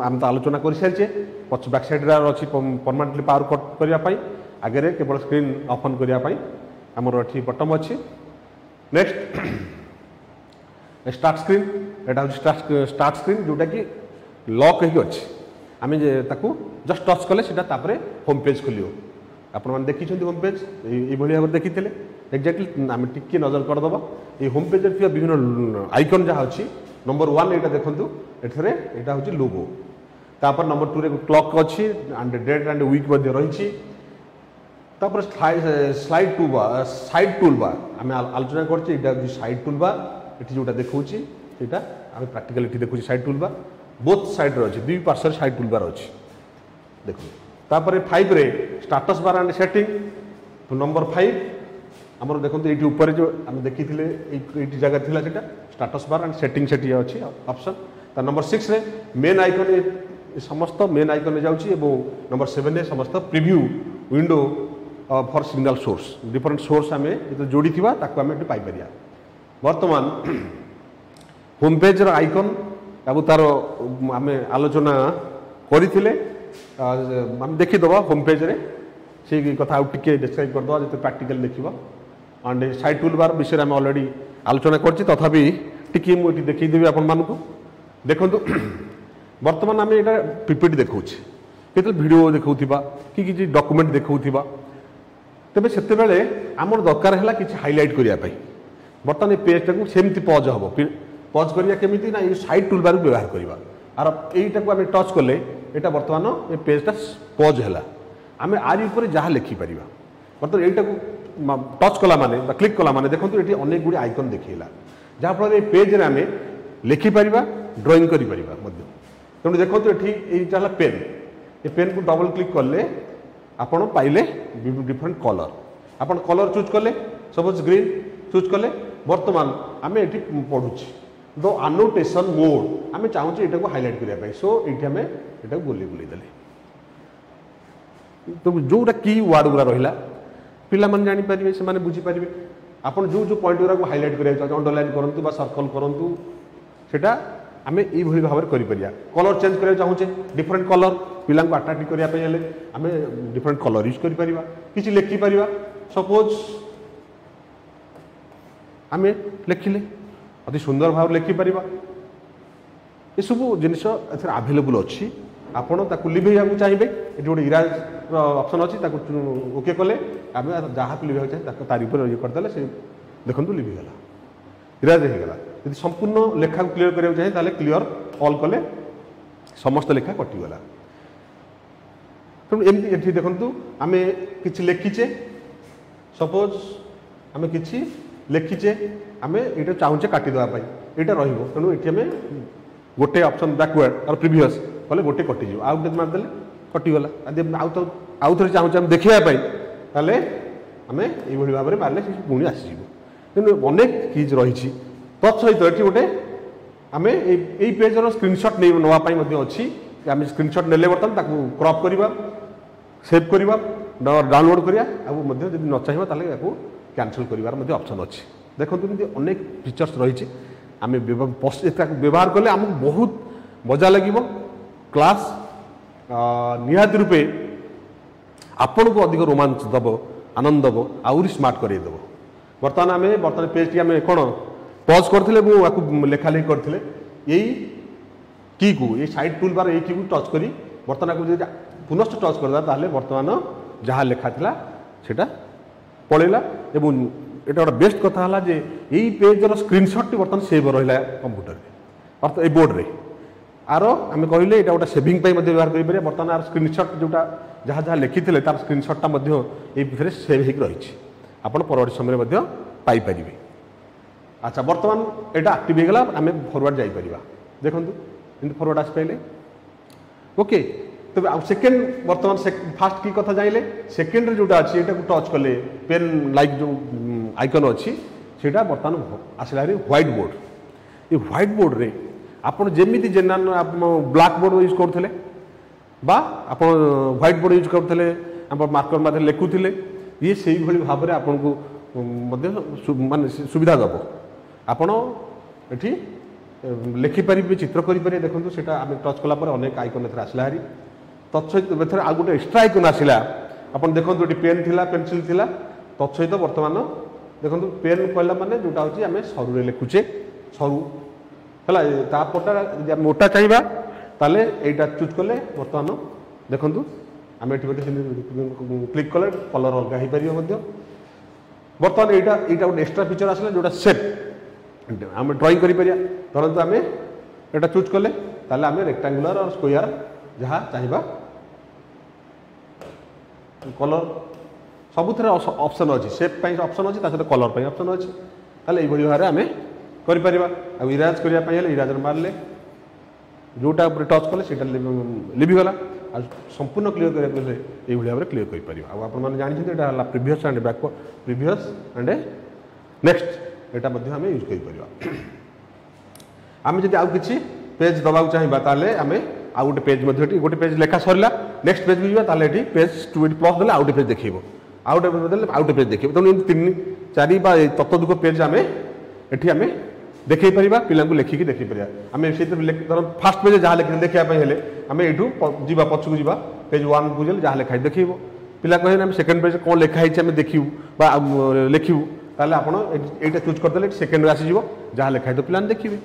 আমি তো আলোচনা করে সারিছে পছ ব্যাক সাইড্রে অছি পরমানেন্টলি পাওয়ার কট করা ଆଗରେ କେବଳ ସ୍କ୍ରିନ୍ ଅଫ୍ ଅନ୍ କରିବା ପାଇଁ ଆମର ଏଠି ବଟମ୍ ଅଛି ନେକ୍ସଟ ଷ୍ଟାର୍ଟ ସ୍କ୍ରିନ୍ ଏଇଟା ହେଉଛି ଷ୍ଟାର୍ଟ ସ୍କ୍ରିନ୍ ଯେଉଁଟାକି ଲକ୍ ହେଇକି ଅଛି ଆମେ ତାକୁ ଜଷ୍ଟ ଟଚ୍ କଲେ ସେଇଟା ତାପରେ ହୋମ୍ ପେଜ୍ ଖୋଲିବ ଆପଣମାନେ ଦେଖିଛନ୍ତି ହୋମ୍ ପେଜ୍ ଏଇଭଳି ଭାବରେ ଦେଖିଥିଲେ ଏକ୍ଜାକ୍ଟଲି ଆମେ ଟିକିଏ ନଜର କରିଦେବା ଏଇ ହୋମ୍ ପେଜ୍ରେ ଥିବା ବିଭିନ୍ନ ଆଇକନ୍ ଯାହା ଅଛି ନମ୍ବର ୱାନ୍ ଏଇଟା ଦେଖନ୍ତୁ ଏଠାରେ ଏଇଟା ହେଉଛି ଲୋଗୋ ତାପରେ ନମ୍ବର ଟୁରେ କ୍ଲକ୍ ଅଛି ଆଣ୍ଡ ଡେଟ୍ ଆଣ୍ଡ ୱିକ୍ ମଧ୍ୟ ରହିଛି তারপরে স্লাইড টু বা সাইড টুল বা আমি আলোচনা করছি এটা হচ্ছে সাইড টুল বা এটি যেটা দেখছি সেটা আমি প্র্যাকটিক্যালি এটি দেখছি সাইড টুল বা বোথ সাইড রয়েছে দুই পার্শ্বের সাইড টুল বার আছে দেখুন তারপরে ফাইভরে status bar and setting number five আমার দেখুন এইটি উপরে যে আমি দেখি এইটি জায়গা লা সেটা স্টাটস বার অ্যান্ড সেটিং সেটি অছি অপশন তার নম্বর সিক্সরে মেন আইকনে সমস্ত মেন আইকনে যাচ্ছি এবং নম্বর সেভেনে সমস্ত preview window for signal source different source ଆମେ ଯେତେବେଳେ ଯୋଡ଼ିଥିବା ତାକୁ ଆମେ ଏଠି ପାଇପାରିବା ବର୍ତ୍ତମାନ ହୋମ୍ ପେଜ୍ର ଆଇକନ୍ ଏବଂ ତା'ର ଆମେ ଆଲୋଚନା କରିଥିଲେ ଆମେ ଦେଖିଦେବା ହୋମ୍ ପେଜ୍ରେ ସେଇ କଥା ଆଉ ଟିକେ ଡେସ୍କ୍ରାଇବ୍ କରିଦେବା ଯେତେ ପ୍ରାକ୍ଟିକାଲ୍ ଦେଖିବ ଆଣ୍ଡ ସାଇଟ୍ ଟୁଲ୍ ବାର ବିଷୟରେ ଆମେ ଅଲରେଡ଼ି ଆଲୋଚନା କରିଛି ତଥାପି ଟିକିଏ ମୁଁ ଏଠି ଦେଖେଇଦେବି ଆପଣମାନଙ୍କୁ ଦେଖନ୍ତୁ ବର୍ତ୍ତମାନ ଆମେ ଏଇଟା ପିପିଟି ଦେଖାଉଛି କେତେବେଳେ ଭିଡ଼ିଓ ଦେଖାଉଥିବା କି କିଛି ଡକୁମେଣ୍ଟ ଦେଖାଉଥିବା ତେବେ ସେତେବେଳେ ଆମର ଦରକାର ହେଲା କିଛି ହାଇଲାଇଟ୍ କରିବା ପାଇଁ ବର୍ତ୍ତମାନ ଏ ପେଜ୍ଟାକୁ ସେମିତି ପଜ୍ ହେବ ପଜ୍ କରିବା କେମିତି ନା ଏଇ ସାଇଡ଼୍ ଟୁଲବାର୍କୁ ବ୍ୟବହାର କରିବା ଆର ଏଇଟାକୁ ଆମେ ଟଚ୍ କଲେ ଏଇଟା ବର୍ତ୍ତମାନ ଏ ପେଜ୍ଟା ପଜ୍ ହେଲା ଆମେ ଆରି ଉପରେ ଯାହା ଲେଖିପାରିବା ବର୍ତ୍ତମାନ ଏଇଟାକୁ ଟଚ୍ କଲା ମାନେ ବା କ୍ଲିକ୍ କଲା ମାନେ ଦେଖନ୍ତୁ ଏଠି ଅନେକ ଗୁଡ଼ିଏ ଆଇକନ୍ ଦେଖେଇଲା ଯାହାଫଳରେ ଏ ପେଜ୍ରେ ଆମେ ଲେଖିପାରିବା ଡ୍ରଇଂ କରିପାରିବା ମଧ୍ୟ ତେଣୁ ଦେଖନ୍ତୁ ଏଠି ଏଇଟା ହେଲା ପେନ୍ ଏ ପେନ୍କୁ ଡବଲ୍ କ୍ଲିକ୍ କଲେ ଆପଣ ପାଇଲେ ଡିଫରେଣ୍ଟ କଲର୍ ଆପଣ କଲର୍ ଚୁଜ୍ କଲେ ସପୋଜ୍ ଗ୍ରୀନ୍ ଚୁଜ୍ କଲେ ବର୍ତ୍ତମାନ ଆମେ ଏଠି ପଢ଼ୁଛି ଦ ଆନୋଟେସନ୍ ମୋଡ୍ ଆମେ ଚାହୁଁଛେ ଏଇଟାକୁ ହାଇଲାଇଟ୍ କରିବା ପାଇଁ ସୋ ଏଇଠି ଆମେ ଏଇଟାକୁ ବୁଲେଇ ବୁଲେଇ ଦେଲେ ତ ଯେଉଁଟା କି ୱାର୍ଡ଼ ଗୁଡ଼ା ରହିଲା ପିଲାମାନେ ଜାଣିପାରିବେ ସେମାନେ ବୁଝିପାରିବେ ଆପଣ ଯେଉଁ ଯେଉଁ ପଏଣ୍ଟ ଗୁଡ଼ାକୁ ହାଇଲାଇଟ୍ କରିବାକୁ ଚାହୁଁଛନ୍ତି ଅଣ୍ଡରଲାଇନ୍ କରନ୍ତୁ ବା ସର୍କଲ୍ କରନ୍ତୁ সেটা আমি এইভাবে ভাবে করে পারা কলর চেঞ্জ করা চাহুছে ডিফরেন্ট কলর ପିଲାଙ୍କୁ ଆଟ୍ରାକ୍ଟ କରିବା ପାଇଁ ହେଲେ ଆମେ ଡିଫରେଣ୍ଟ କଲର୍ ୟୁଜ୍ କରିପାରିବା କିଛି ଲେଖିପାରିବା ସପୋଜ୍ ଆମେ ଲେଖିଲେ ଅତି ସୁନ୍ଦର ଭାବରେ ଲେଖିପାରିବା ଏସବୁ ଜିନିଷ ଏଥିରେ ଆଭେଲେବୁଲ୍ ଅଛି ଆପଣ ତାକୁ ଲିଭେଇବାକୁ ଚାହିଁବେ ଏଠି ଗୋଟେ ଇରାଜର ଅପସନ୍ ଅଛି ତାକୁ ଓକେ କଲେ ଆମେ ଯାହାକୁ ଲିଭେଇବାକୁ ଚାହିଁବେ ତାକୁ ତାରି ଉପରେ ଇଏ କରିଦେଲେ ସେ ଦେଖନ୍ତୁ ଲିଭିଗଲା ଇରାଜ ହେଇଗଲା ଯଦି ସମ୍ପୂର୍ଣ୍ଣ ଲେଖାକୁ କ୍ଲିଅର କରିବାକୁ ଚାହେଁ ତାହେଲେ କ୍ଲିଅର ଅଲ୍ କଲେ ସମସ୍ତ ଲେଖା କଟିଗଲା ତେଣୁ ଏମିତି ଏଠି ଦେଖନ୍ତୁ ଆମେ କିଛି ଲେଖିଛେ ସପୋଜ୍ ଆମେ କିଛି ଲେଖିଛେ ଆମେ ଏଇଟା ଚାହୁଁଛେ କାଟିଦେବା ପାଇଁ ଏଇଟା ରହିବ ତେଣୁ ଏଠି ଆମେ ଗୋଟେ ଅପସନ୍ ବ୍ୟାକୱାର୍ଡ଼ ଆଉ ପ୍ରିଭିୟସ୍ କଲେ ଗୋଟେ କଟିଯିବ ଆଉ ଗୋଟେ ମାରିଦେଲେ କଟିଗଲା ଯଦି ଆଉ ଆଉ ଥରେ ଚାହୁଁଛେ ଆମେ ଦେଖେଇବା ପାଇଁ ତାହେଲେ ଆମେ ଏଇଭଳି ଭାବରେ ମାରିଲେ ସେ ପୁଣି ଆସିଯିବ ତେଣୁ ଅନେକ କିଜ୍ ରହିଛି ତତ୍ ସହିତ ଏଠି ଗୋଟେ ଆମେ ଏଇ ଏଇ ପେଜ୍ର ସ୍କ୍ରିନ୍ସଟ୍ ନେଇ ନେବା ପାଇଁ ମଧ୍ୟ ଅଛି আমি ସ୍କ୍ରିନଶଟ୍ ନେଲେ ବର୍ତ୍ତମାନ ତାକୁ କ୍ରପ୍ କରିବା ସେଭ୍ କରିବା ଡାଉନଲୋଡ଼୍ କରିବା ଆଉ ମଧ୍ୟ ଯଦି ନ ଚାହିଁବା ତାହେଲେ ଏହାକୁ କ୍ୟାନସଲ୍ କରିବାର ମଧ୍ୟ ଅପସନ୍ ଅଛି ଦେଖନ୍ତୁ ଏମିତି ଅନେକ ଫିଚର୍ସ ରହିଛି ଆମେ ତାକୁ ବ୍ୟବହାର କଲେ ଆମକୁ ବହୁତ ମଜା ଲାଗିବ କ୍ଲାସ୍ ନିହାତି ରୂପେ ଆପଣଙ୍କୁ ଅଧିକ ରୋମାଞ୍ଚ ଦେବ ଆନନ୍ଦ ଦେବ ଆହୁରି ସ୍ମାର୍ଟ କରାଇ ଦେବ ବର୍ତ୍ତମାନ ଆମେ ବର୍ତ୍ତମାନ ପେଜ୍ଟି ଆମେ କ'ଣ ପଜ୍ କରିଥିଲେ ଏବଂ ଆକୁ ଲେଖାଲେଖି କରିଥିଲେ ଏଇ কিକୁ ଏଇ ସାଇଡ଼୍ ଟୁଲ୍ ବାର୍ ଏଇ କିକୁ ଟଚ୍ କରି ବର୍ତ୍ତମାନ যদি ଯଦି টচ ଟଚ୍ କରିଦେବା ତାହେଲେ ବର୍ତ୍ତମାନ ଯାହା ଲେଖା ଥିଲା সেটা পড়েলা এবং এটা গোটা বেস্ট কথা হল যে এই পেজর স্ক্রিনশটটি বর্তমান সেভ রহলা কম্পুটরে অর্থাৎ এই বোর্ডে আর আমি কহিলে এটা গোটা সেভিং পাই ব্যবহার করে পারিবা বর্তমানে আর স্ক্রিনশট যেটা যা যা লিখিলে তার স্ক্রিনশটটা মধ্যে এই ভিতরে সেভ হয়ে রয়েছে আপনার পরবর্তী সময় মধ্যে পাইপারিবে আচ্ছা বর্তমান এটা আক্টিভ হয়ে গেল আমি ফরওয়ার্ড যাইপার দেখুন ଯେମିତି ଫରୱାର୍ଡ଼ ଆସିପାରିଲେ ওকে তবে সেকেন্ড বর্তমান ফার্স্ট কি কথা জাঁলে সেকেন্ডরে যেটা আছে এটাকে টচ কলে পেন লাইক যে আইকন অছি সেটা বর্তমান আসলা হোয়াইট বোর্ড এই হোয়াইট বোর্ডরে আপনার যেমিতি জেনারেল ব্ল্যাক বোর্ড ইউজ করুলে বা আপনার হোয়াইট বোর্ড ইউজ করুলে আমার মার্কর মাধ্যমে লেখুলে ইয়ে সেইভাবে ভাবে আপনার মানে সুবিধা দেব আপনার এটি ଲେଖିପାରିବେ ଚିତ୍ର କରିପାରିବେ ଦେଖନ୍ତୁ ସେଇଟା ଆମେ ଟଚ୍ କଲା ପରେ ଅନେକ ଆଇକନ୍ ଏଥିରେ ଆସିଲା ହାରି ତତ୍ସହିତ ଏଥିରେ ଆଉ ଗୋଟେ ଏକ୍ସଟ୍ରା ଆଇକନ୍ ଆସିଲା ଆପଣ ଦେଖନ୍ତୁ ଏଠି ପେନ୍ ଥିଲା ପେନସିଲ୍ ଥିଲା ତତ୍ସହିତ ବର୍ତ୍ତମାନ ଦେଖନ୍ତୁ ପେନ୍ କହିଲା ମାନେ ଯେଉଁଟା ହେଉଛି ଆମେ ସରୁରେ ଲେଖୁଛେ ସରୁ ହେଲା ତାପଟା ଯଦି ଆମେ ମୋଟା ଚାହିଁବା ତାହେଲେ ଏଇଟା ଚୁଜ୍ କଲେ ବର୍ତ୍ତମାନ ଦେଖନ୍ତୁ ଆମେ ଏଠି ଗୋଟେ କ୍ଲିକ୍ କଲେ କଲର୍ ଅଲଗା ହେଇପାରିବ ମଧ୍ୟ ବର୍ତ୍ତମାନ ଏଇଟା ଏଇଟା ଗୋଟେ ଏକ୍ସଟ୍ରା ଫିଚର୍ ଆସିଲା ଯେଉଁଟା ସେପ୍ आम ड्रईंग करें चूज कले आम रेक्टांगुला और स्कोर जहाँ चाहिए कलर सबुथ अप्सन अच्छे सेप अप्सन अच्छे सहित कलर अप्सन अच्छे ये भाव में आमपर आराज करने इराज मारे जोटा टच कले लिभिगला आज संपूर्ण क्लीयर करेंगे क्लीयर कर जानते हैं previous and back previous and next এটা ମଧ୍ୟ ଆମେ ୟୁଜ୍ କରିପାରିବା ଆମେ ଯଦି ଆଉ କିଛି ପେଜ୍ ଦେବାକୁ ଚାହିଁବା ତାହେଲେ ଆମେ ଆଉ ଗୋଟେ ପେଜ୍ ମଧ୍ୟ ଏଠି ଗୋଟେ ପେଜ୍ ଲେଖା ସରିଲା ନେକ୍ସଟ ପେଜ୍ ବି ଯିବା ତାହେଲେ ଏଠି ପେଜ୍ ଟୁ ଏଠି ପ୍ଲସ୍ ଦେଲେ ଆଉ ଗୋଟେ ପେଜ୍ ଦେଖାଇବ ଆଉ ଗୋଟେ ପେଜ୍ ଦେଲେ ଆଉ ଗୋଟେ ପେଜ୍ ଦେଖାଇବ ତେଣୁ ଏମିତି ତିନି ଚାରି ବା ତତ୍ତ୍ୱଦୁକ ପେଜ୍ ଆମେ ଏଠି ଆମେ ଦେଖାଇ ପାରିବା ପିଲାଙ୍କୁ ଲେଖିକି ଦେଖାଇ ପାରିବା ଆମେ ସେଇଥିରେ ଧର ଫାଷ୍ଟ ପେଜ୍ ଯାହା ଲେଖି ଦେଖିବା ପାଇଁ ହେଲେ ଆମେ ଏଇଠୁ ଯିବା ପଛକୁ ଯିବା ପେଜ୍ ୱାନ୍କୁ ଗଲେ ଯାହା ଲେଖା ଦେଖାଇବ ପିଲା କହିଲେ ଆମେ ସେକେଣ୍ଡ ପେଜ୍ କ'ଣ ଲେଖା ହେଇଛି ଆମେ ଦେଖିବୁ ବା ଲେଖିବୁ তাহলে আপনার এইটা চুজ করেদেলে সেকেন্ডরে আসিযোগ যা লেখা হয়ে পিলা দেখবে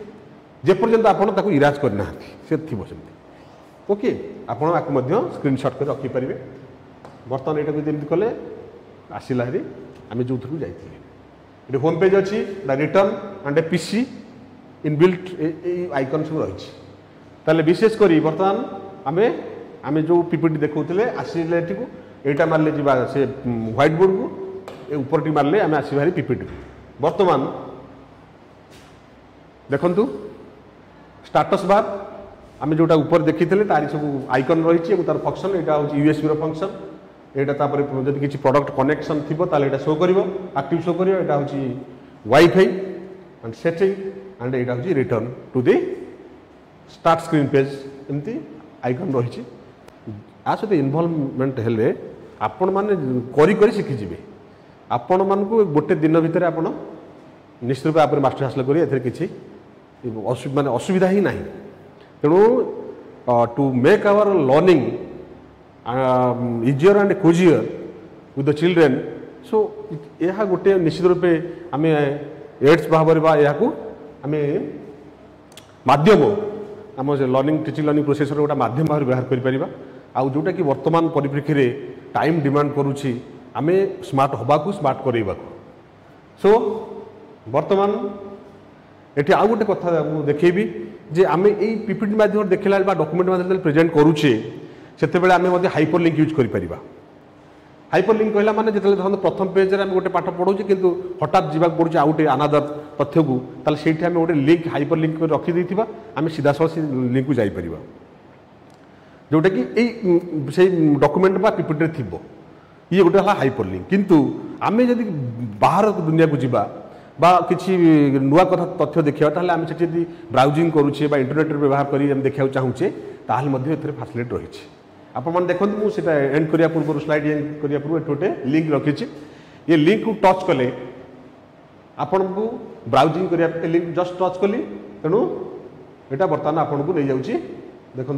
যেপর্যন্ত আপনার তাকে ইরাজ করে না সে থিব সেমতি ওকে আপনার আকু স্ক্রিনশট করে রকিপারে বর্তমানে এটা যেমনি কলে আসিলা হেরি আমি যেথরু যাই এটা হোম পেজ অছি the return and a PC inbuilt এই আইকন সব রয়েছে তাহলে বিশেষ করে বর্তমান আমি আমি যে পিপিটি দেখুলে আসলে এটি এইটা মারলে যা সে হোয়াইট বোর্ডকু উপরটি মারলে আমি আসি ভারি পিপিটি বর্তমান দেখন্তু স্টাটস বার আমি যেটা উপরে দেখিলে তারি সব আইকন রয়েছে এবং তার ফংশন এটা হচ্ছে ইউএসবি ফংশন এটা তারপরে যদি কিছু প্রডক্ট কনেকশন থিব তাহলে এটা শো করব আক্টিভ শো করব এটা হচ্ছে ওয়াইফাই অ্যান্ড সেটিং অ্যান্ড এটা হচ্ছে return to the start screen page এমতি icon রয়েছে ଆ ସହିତ ଇନଭଲ୍ଭମେଣ୍ଟ ହେଲେ ଆପଣମାନେ করি କରି ଶିଖିଯିବେ ଆପଣମାନଙ୍କୁ ଗୋଟେ ଦିନ ଭିତରେ ଆପଣ ନିଶ୍ଚିତ ରୂପେ ଆପଣ ମାଷ୍ଟର ହାସଲ କରିବେ ଏଥିରେ କିଛି ମାନେ ଅସୁବିଧା ହିଁ ନାହିଁ ତେଣୁ to make our learning easier and cosier with the children so ଏହା ଗୋଟିଏ ନିଶ୍ଚିତ ରୂପେ ଆମେ ଏଡ୍ସ ଭାବରେ ବା ଏହାକୁ ଆମେ ମାଧ୍ୟମ ଆମ ଲର୍ଣ୍ଣିଂ ଟିଚିଂ ଲର୍ଣ୍ଣିଂ ପ୍ରୋସେସର ଗୋଟେ ମାଧ୍ୟମ ଭାବରେ ବ୍ୟବହାର କରିପାରିବା ଆଉ ଯେଉଁଟାକି ବର୍ତ୍ତମାନ ପରିପ୍ରେକ୍ଷୀରେ ଟାଇମ୍ ଡିମାଣ୍ଡ କରୁଛି ଆମେ ସ୍ମାର୍ଟ ହେବାକୁ ସ୍ମାର୍ଟ କରେଇବାକୁ ସୋ ବର୍ତ୍ତମାନ ଏଠି ଆଉ ଗୋଟେ କଥା ମୁଁ ଦେଖେଇବି ଯେ ଆମେ ଏଇ ପିପିଟି ମାଧ୍ୟମରେ ଦେଖିଲା ବେଳେ ବା ଡକୁମେଣ୍ଟ ମାଧ୍ୟମରେ ପ୍ରେଜେଣ୍ଟ କରୁଛେ ସେତେବେଳେ ଆମେ ମଧ୍ୟ ହାଇପର ଲିଙ୍କ ୟୁଜ୍ କରିପାରିବା ହାଇପର ଲିଙ୍କ କହିଲା ମାନେ ଯେତେବେଳେ ଧରନ୍ତୁ ପ୍ରଥମ ପେଜ୍ରେ ଆମେ ଗୋଟେ ପାଠ ପଢ଼ୁଛେ କିନ୍ତୁ ହଠାତ୍ ଯିବାକୁ ପଡ଼ୁଛି ଆଉ ଗୋଟେ ଆନାଦର ତଥ୍ୟକୁ ତାହେଲେ ସେଇଠି ଆମେ ଗୋଟେ ଲିଙ୍କ ହାଇପର ଲିଙ୍କ କରି ରଖିଦେଇଥିବା ଆମେ ସିଧାସଳଖ ସେ ଲିଙ୍କକୁ ଯାଇପାରିବା ଯେଉଁଟାକି ଏଇ ସେଇ ଡକୁମେଣ୍ଟ ବା ପିପିଟିରେ ଥିବ ଇଏ ইয়ে ଗୋଟେ ହେଲା ହାଇପର ଲିଙ୍କ କିନ୍ତୁ ଆମେ ଯଦି ବାହାର ଦୁନିଆକୁ যা বা কিছু নয় কথা তথ্য দেখা তাহলে আমি সেটি যদি ব্রাউজিং করুছে বা ইন্টরনেটের ব্যবহার করে আমি দেখা চাহুছে তাহলে মধ্যে এতে ফ্যাসিলিটি রয়েছে আপনার দেখুন সেটা এন্ড করা পূর্ব স্লাইড এন্ড করা পূর্ব এটি গোটে লিঙ্ক রকিছি ইয়ে লিঙ্ক টচ কলে আপনার ব্রাউজিং করা লিঙ্ক জস্ট টচ কলি তেমন এটা বর্তমানে আপনার নিয়ে যাচ্ছি দেখুন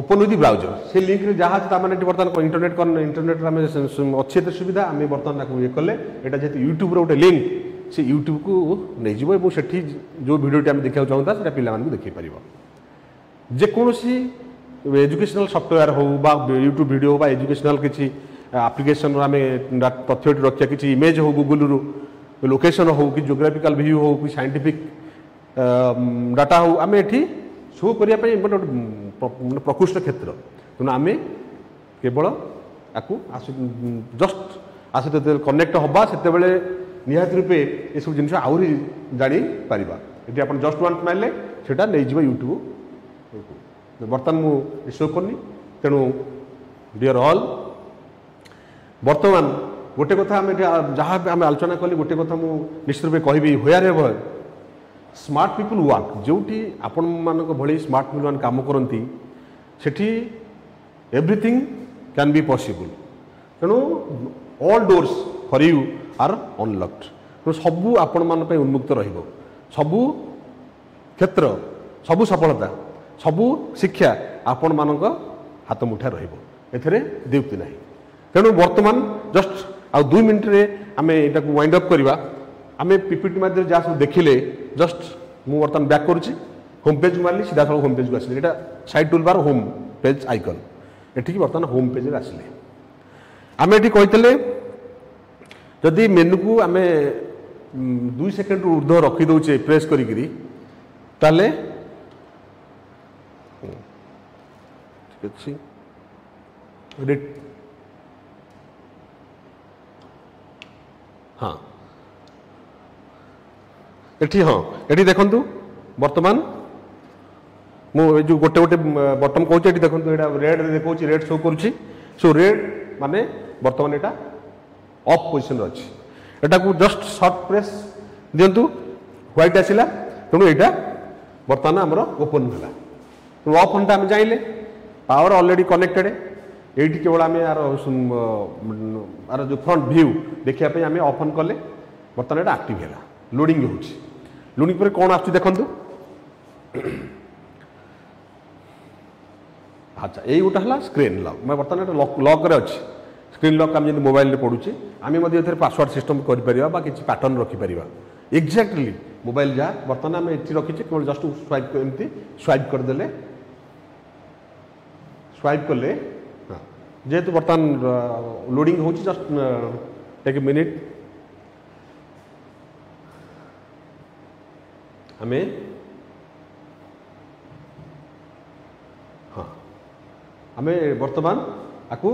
ଓପନ୍ ୱିଥ୍ ବ୍ରାଉଜର୍ ସେ ଲିଙ୍କ୍ରେ ଯାହା ଅଛି ତା'ମାନେ ଏଠି ବର୍ତ୍ତମାନ ଇଣ୍ଟରନେଟ୍ ଇଣ୍ଟରନେଟ୍ରେ ଆମେ ଅଛି ଏତେ ସୁବିଧା ଆମେ ବର୍ତ୍ତମାନ ତାକୁ ଇଏ କଲେ ଏଇଟା ଯେହେତୁ ୟୁଟ୍ୟୁବ୍ର ଗୋଟେ ଲିଙ୍କ୍ ସେ ୟୁଟ୍ୟୁବ୍କୁ ନେଇଯିବ ଏବଂ ସେଠି ଯେଉଁ ଭିଡ଼ିଓଟି ଆମେ ଦେଖିବାକୁ ଚାହୁଁଥିବା ସେଇଟା ପିଲାମାନଙ୍କୁ ଦେଖାଇ ପାରିବ ଯେକୌଣସି ଏଜୁକେସନାଲ୍ ସଫ୍ଟୱେୟାର୍ ହେଉ ବା ୟୁଟ୍ୟୁବ୍ ଭିଡ଼ିଓ ବା ଏଜୁକେସନାଲ୍ କିଛି ଆପ୍ଲିକେସନ୍ର ଆମେ ତଥ୍ୟଟି ରଖିବା କିଛି ଇମେଜ୍ ହେଉ ଗୁଗୁଲ୍ରୁ ଲୋକେସନ୍ ହେଉ କି ଜୋଗ୍ରାଫିକାଲ୍ ଭ୍ୟୁ ହେଉ କି ସାଇଣ୍ଟିଫିକ୍ ଡାଟା ହେଉ ଆମେ ଏଠି ସୋ କରିବା ପାଇଁ ଗୋଟେ ଗୋଟେ ପ୍ରକୃଷ୍ଟ କ୍ଷେତ୍ର ତେଣୁ ଆମେ କେବଳ ଆକୁ ଆସି ଜଷ୍ଟ ଆସୁ ଯେତେବେଳେ କନେକ୍ଟ ହେବା ସେତେବେଳେ ନିହାତି ରୂପେ ଏସବୁ ଜିନିଷ ଆହୁରି ଜାଣିପାରିବା ଏଠି ଆପଣ ଜଷ୍ଟ ୱାନ୍ ମାରିଲେ ସେଇଟା ନେଇଯିବ ୟୁଟ୍ୟୁବକୁ ବର୍ତ୍ତମାନ ମୁଁ ଏସବୁ କରୁନି ତେଣୁ ଡିଅର୍ ଅଲ୍ ବର୍ତ୍ତମାନ ଗୋଟେ କଥା ଆମେ ଯାହା ଆମେ ଆଲୋଚନା କଲି ଗୋଟେ କଥା ମୁଁ ନିଶ୍ଚିତ ରୂପେ କହିବି ହୋୟାର ହେବ ସ୍ମାର୍ଟ ପିପୁଲ ୱାର୍କ ଯେଉଁଠି ଆପଣମାନଙ୍କ ଭଳି ସ୍ମାର୍ଟ ପିପୁଲ ମାନେ କାମ କରନ୍ତି ସେଠି ଏଭ୍ରିଥିଂ କ୍ୟାନ୍ ବି ପସିବୁଲ ତେଣୁ all doors for you are unlocked ତେଣୁ ସବୁ ଆପଣମାନଙ୍କ ପାଇଁ ଉନ୍ମୁକ୍ତ ରହିବ ସବୁ କ୍ଷେତ୍ର ସବୁ ସଫଳତା ସବୁ ଶିକ୍ଷା ଆପଣମାନଙ୍କ ହାତ ମୁଠା ରହିବ ଏଥିରେ ଦିଉକ୍ତି ନାହିଁ ତେଣୁ ବର୍ତ୍ତମାନ ଜଷ୍ଟ ଆଉ ଦୁଇ ମିନିଟରେ ଆମେ ଏଇଟାକୁ ୱାଇଣ୍ଡ ଅପ୍ କରିବା ଆମେ ପିପିଟି ମାଧ୍ୟମରେ ଯାହା ସବୁ ଦେଖିଲେ ଜଷ୍ଟ ମୁଁ ବର୍ତ୍ତମାନ ବ୍ୟାକ୍ କରୁଛି ହୋମ୍ ପେଜ୍କୁ ମାରିଲି ସିଧାସଳଖ ହୋମ୍ ପେଜ୍କୁ ଆସିଲି ଏଇଟା side toolbar home page icon ଏଠିକି ବର୍ତ୍ତମାନ ହୋମ୍ ପେଜ୍ରେ ଆସିଲେ ଆମେ ଏଠି କହିଥିଲେ ଯଦି ମେନୁକୁ ଆମେ ଦୁଇ ସେକେଣ୍ଡରୁ ଉର୍ଦ୍ଧ୍ୱ ରଖିଦେଉଛେ ପ୍ରେସ୍ କରିକିରି ତାହେଲେ ଠିକ୍ ଅଛି ହଁ এটি ହଁ এটি ଦେଖନ୍ତୁ ବର୍ତ୍ତମାନ ମୁଁ ଏ ଯେଉଁ ଗୋଟେ ଗୋଟେ ବଟମ୍ କହୁଛି ଏଠି ଦେଖନ୍ତୁ ଏଇଟା রেড ଦେଖାଉଛି ରେଡ଼୍ ସୋ କରୁଛି ସୋ ରେଡ଼୍ ମାନେ ବର୍ତ୍ତମାନ ଏଇଟା ଅଫ୍ ପୋଜିସନ୍ରେ ଅଛି ଏଟାକୁ ଜଷ୍ଟ ସର୍ଟ ଦିଅନ୍ତୁ হোয়াইট আসিলা তেমন এইটা বর্তমান আমার ওপেন হল অফ অনটা আমি জাঁলে পাওয়ার অলরেডি কনেক্টেড এইটি কেবল আমি আর আর যে ফ্রন্ট ভিউ দেখা আমি অফ অন কলে বর্তমানে এটা আক্টিভ হল লোডিং হচ্ছে ଲୁଣି ପରେ କ'ଣ ଆସୁଛି ଦେଖନ୍ତୁ ଆଚ୍ଛା ଏଇ ଗୋଟେ ହେଲା ସ୍କ୍ରିନ୍ ଲକ୍ ମାନେ ବର୍ତ୍ତମାନ ଏଇଟା ଲକ୍ରେ ଅଛି ସ୍କ୍ରିନ୍ ଲକ୍ ଆମେ ଯେମିତି ମୋବାଇଲରେ ପଡ଼ୁଛି ଆମେ ମଧ୍ୟ ଏଥିରେ ପାସୱାର୍ଡ଼ ସିଷ୍ଟମ୍ କରିପାରିବା ବା କିଛି ପାଟର୍ନ ରଖିପାରିବା ଏକ୍ଜାକ୍ଟଲି ମୋବାଇଲ ଯାହା ବର୍ତ୍ତମାନ ଆମେ ଏଠି ରଖିଛେ କେବଳ ଜଷ୍ଟ ସ୍ୱାଇପ୍ ଏମିତି ସ୍ୱାଇପ୍ କରିଦେଲେ ସ୍ୱାଇପ୍ କଲେ ହଁ ଯେହେତୁ ବର୍ତ୍ତମାନ ଲୋଡ଼ିଂ ହେଉଛି ଜଷ୍ଟ ଟେକ୍ ମିନିଟ୍ Amém? হ্যাঁ। আমি বর্তমান আকু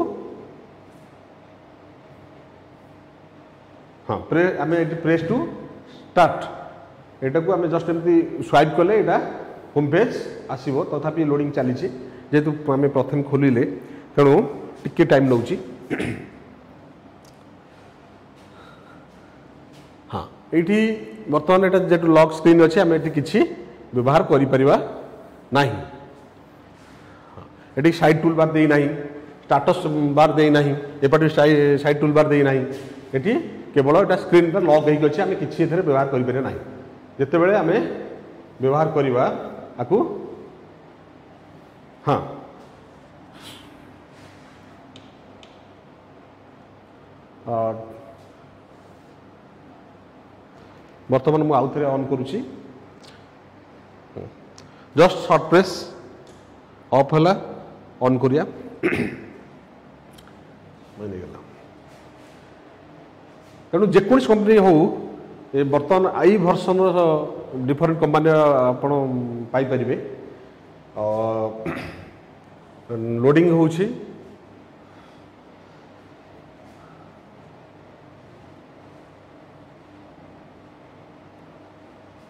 হ্যাঁ প্রে আমি এটি প্রেস টু স্টার্ট এটাকু আমি জস্ট এমনি সোয়াইপ কলে এটা হোম পেজ আসব তথাপি লোডিং চালিছি যেহেতু আমি প্রথম খোলিলে তেমন টিকি টাইম নেছি ଏଇଠି ବର୍ତ୍ତମାନ ଏଇଟା ଯେହେତୁ ଲକ୍ ସ୍କ୍ରିନ୍ ଅଛି ଆମେ ଏଠି କିଛି ବ୍ୟବହାର କରିପାରିବା ନାହିଁ ଏଠି ସାଇଡ଼୍ ଟୁଲ୍ ବାର୍ ଦେଇନାହିଁ ଷ୍ଟାଟସ୍ ବାର୍ ଦେଇନାହିଁ ଏପଟେ ସାଇଡ଼୍ ଟୁଲ୍ ବାର୍ ଦେଇନାହିଁ ଏଠି କେବଳ ଏଇଟା ସ୍କ୍ରିନ୍ଟା ଲକ୍ ହେଇକି ଅଛି ଆମେ କିଛି ଏଥିରେ ବ୍ୟବହାର କରିପାରିବା ନାହିଁ ଯେତେବେଳେ ଆମେ ବ୍ୟବହାର କରିବା ଆକୁ ହଁ uh, বর্তমান মু আউ থরে অন করুছি জস্ট শর্ট প্রেস অফ হলা অন করিয়া ମିଳିଗଲା ତେଣୁ ଯେକୌଣସି କମ୍ପାନୀ ହେଉ ଏ ବର୍ତ୍ତମାନ ଆଇ ଭର୍ସନର ଡିଫରେଣ୍ଟ କମ୍ପାନୀ ଆପଣ ପାଇପାରିବେ ଲୋଡ଼ିଂ ହେଉଛି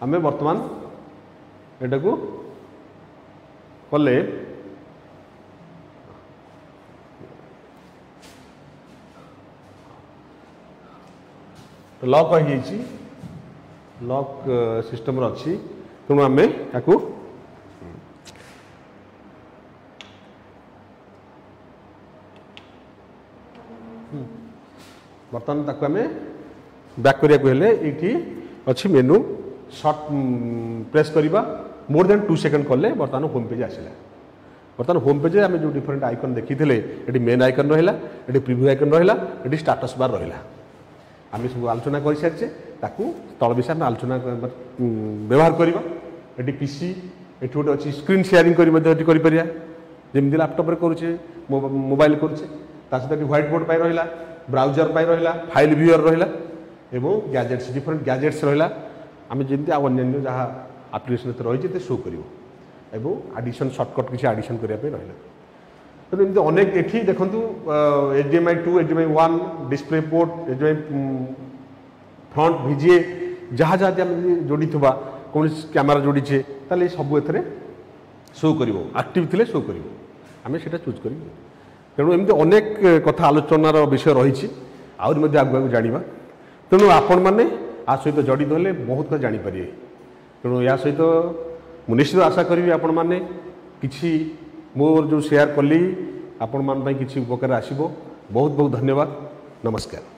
ଆମେ ବର୍ତ୍ତମାନ ଏଟାକୁ କଲେ লক হয়েছি লক সিস্টমর অছি তেমন আমি তাকে বর্তমান তাকে আমি ব্যাক করা হলে এটি অছি মেনু सर्ट प्रेस करवा मोर देन टू सेकेंड कले बर्तमान होम पेज आसला बर्तमान होम पेज आम जो डिफरेन्ट आइकन देखी ये मेन आइकन रहा ये प्रिव्यू आइकन रहा ये स्टाटस बार रहा आम सब आलोचना कर सारी ताकू तल विषय आम आलोचना व्यवहार करवा ये पीसी ये गोटे अच्छी स्क्रीन सेयारिंग कर जमी लैपटप्रे करुचे मोबाइल करुचे ता सहित ह्वैट बोर्ड रहा ब्राउजर रहा फाइल भ्यूअर रहा এবং গ্যাজেটস ডিফরেন্ট গ্যাজেটস রহিলা আমি ଯେମିତି ଆଉ ଅନ୍ୟାନ୍ୟ ଯାହା ଆପ୍ଲିକେସନ୍ ରହିଛି ଏତେ ଶୋ କରିବ ଏବଂ ଆଡ଼ିସନ୍ ସର୍ଟକଟ୍ କିଛି ଆଡ଼ିସନ୍ କରିବା ପାଇଁ ରହିଲା ତେଣୁ ଏମିତି ଅନେକ ଏଠି ଦେଖନ୍ତୁ H D M I two H D M I one display port H D M front VGA ଯାହା ଯାହା ଯଦି ଆମେ ଯୋଡ଼ିଥିବା କୌଣସି କ୍ୟାମେରା ଯୋଡ଼ିଛେ ତାହେଲେ ଏ ସବୁ ଏଥିରେ ଶୋ କରିବ ଆକ୍ଟିଭ୍ ଥିଲେ ଶୋ କରିବ ଆମେ ସେଇଟା ଚୁଜ୍ କରିବୁ ତେଣୁ ଏମିତି ଅନେକ କଥା ଆଲୋଚନାର ବିଷୟ ରହିଛି ଆହୁରି ମଧ୍ୟ ଆଗକୁ ଆଗକୁ ଜାଣିବା ତେଣୁ ଆପଣମାନେ आ सहित जड़ित हेले बहुत क्या जापर तेणु या सहित मुश्चित आशा करी आपण मैंने कि मोर जो सेयार कली आपण मान कि उपकार आसब बहुत बहुत धन्यवाद नमस्कार